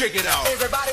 Check it out. Everybody,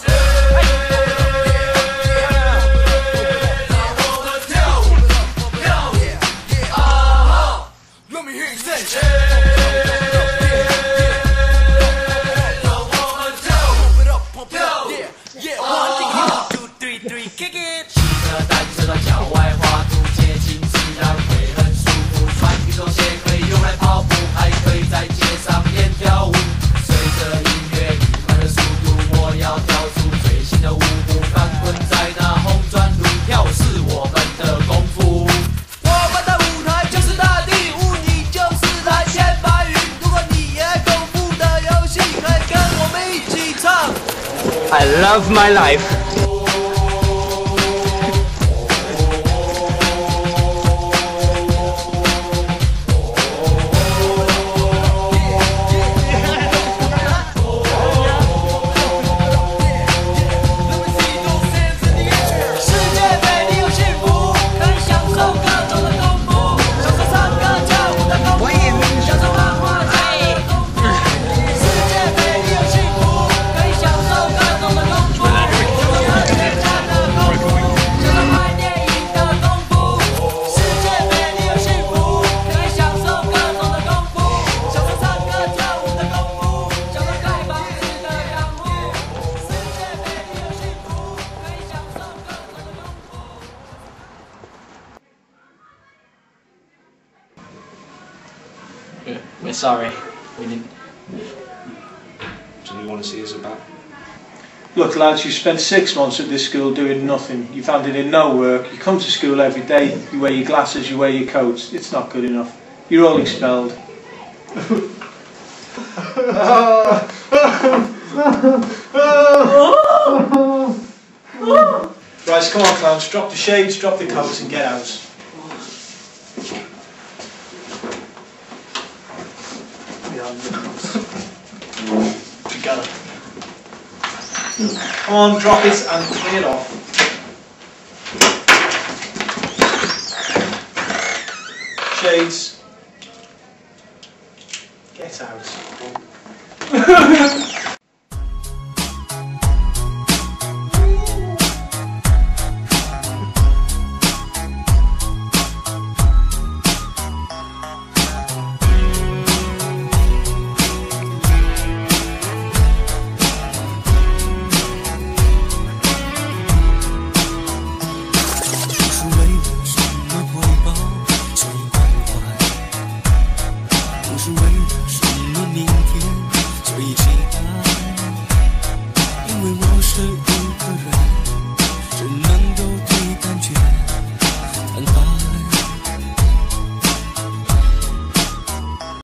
Johnson. I love my life. We're, we're sorry. We didn't. Do you want to see us about? Look, lads, you spent six months at this school doing nothing. You've handed in no work. You come to school every day. You wear your glasses. You wear your coats. It's not good enough. You're all expelled. Oh! right, come on, clowns. Drop the shades, drop the coats, and get out. Together. Come on, drop it and clean it off. Shades. Get out.